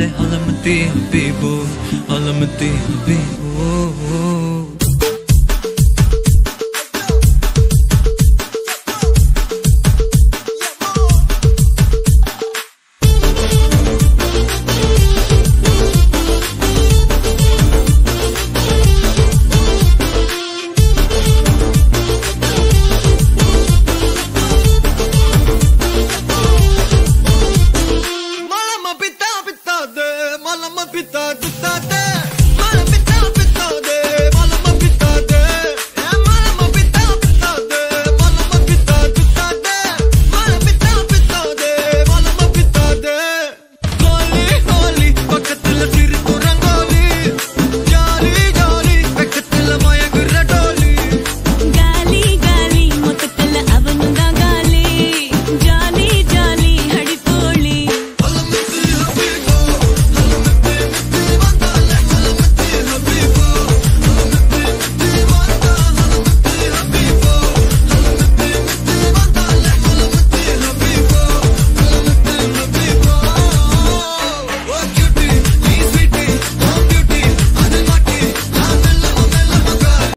လဲဟာလမသိပေးဘူးဟာလမသိပေးဘူး